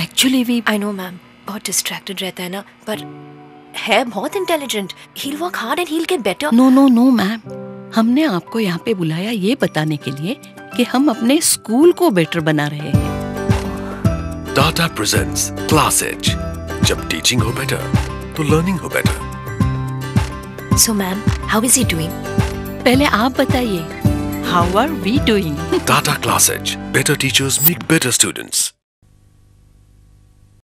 Actually we I know ma'am बहुत distracted रहता है ना पर है बहुत intelligent he work hard and he get better no no no ma'am हमने आपको यहाँ पे बुलाया ये बताने के लिए कि हम अपने स्कूल को बेटर बना रहे हैं। टाटा प्रेजेंट्स क्लास एज जब टीचिंग हो बेटर तो लर्निंग हो better so ma'am how is he doing पहले आप बताइए how are we doing Tata Class Edge. Better teachers make better students.